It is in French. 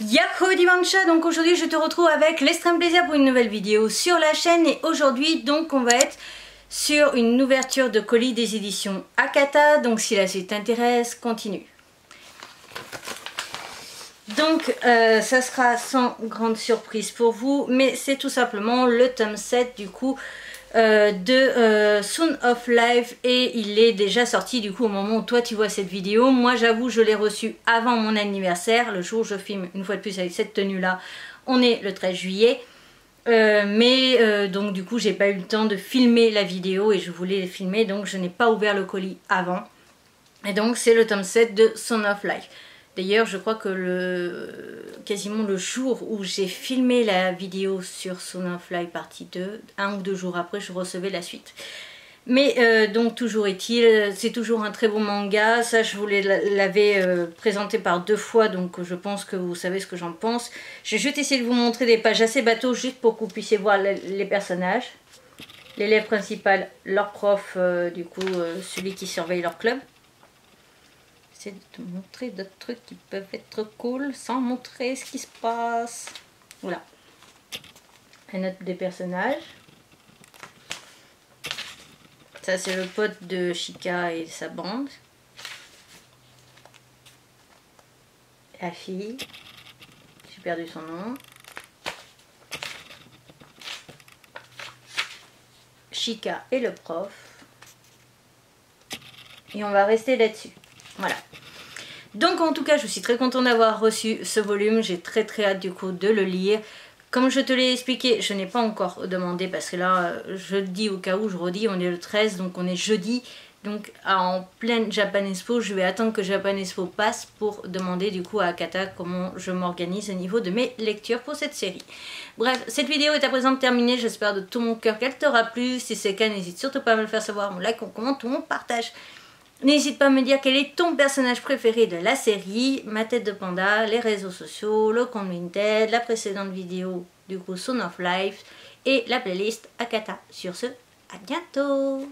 Yahoo donc aujourd'hui je te retrouve avec l'extrême plaisir pour une nouvelle vidéo sur la chaîne et aujourd'hui donc on va être sur une ouverture de colis des éditions Akata, donc si la suite t'intéresse, continue. Donc euh, ça sera sans grande surprise pour vous, mais c'est tout simplement le tome 7 du coup euh, de euh, Soon of Life et il est déjà sorti du coup au moment où toi tu vois cette vidéo. Moi j'avoue je l'ai reçu avant mon anniversaire, le jour où je filme une fois de plus avec cette tenue là, on est le 13 juillet. Euh, mais donc du coup j'ai pas eu le temps de filmer la vidéo et je voulais filmer donc je n'ai pas ouvert le colis avant. Et donc c'est le tome 7 de Son of Life. D'ailleurs, je crois que le, quasiment le jour où j'ai filmé la vidéo sur Fly partie 2, un ou deux jours après, je recevais la suite. Mais euh, donc toujours est-il, c'est toujours un très bon manga, ça je vous l'avais euh, présenté par deux fois donc je pense que vous savez ce que j'en pense. J'ai juste essayé de vous montrer des pages assez bateaux juste pour que vous puissiez voir les, personnages. L'élève principal, leur prof, euh, du coup celui qui surveille leur club de te montrer d'autres trucs qui peuvent être cool sans montrer ce qui se passe. Voilà. Un note des personnages. Ça c'est le pote de Chica et sa bande. La fille. J'ai perdu son nom. Chica et le prof. Et on va rester là-dessus. Voilà. Donc en tout cas, je suis très contente d'avoir reçu ce volume. J'ai très très hâte du coup de le lire. Comme je te l'ai expliqué, je n'ai pas encore demandé parce que là, je dis au cas où, je redis, on est le 13, donc on est jeudi. Donc en pleine Japan Expo, je vais attendre que Japan Expo passe pour demander du coup à Akata comment je m'organise au niveau de mes lectures pour cette série. Bref, cette vidéo est à présent terminée, j'espère de tout mon cœur qu'elle t'aura plu. Si c'est le cas, n'hésite surtout pas à me le faire savoir, mon like, on commente ou on partage. N'hésite pas à me dire quel est ton personnage préféré de la série, ma tête de panda, les réseaux sociaux, le compte Vinted, la précédente vidéo du coup Son of Life et la playlist Akata. Sur ce, à bientôt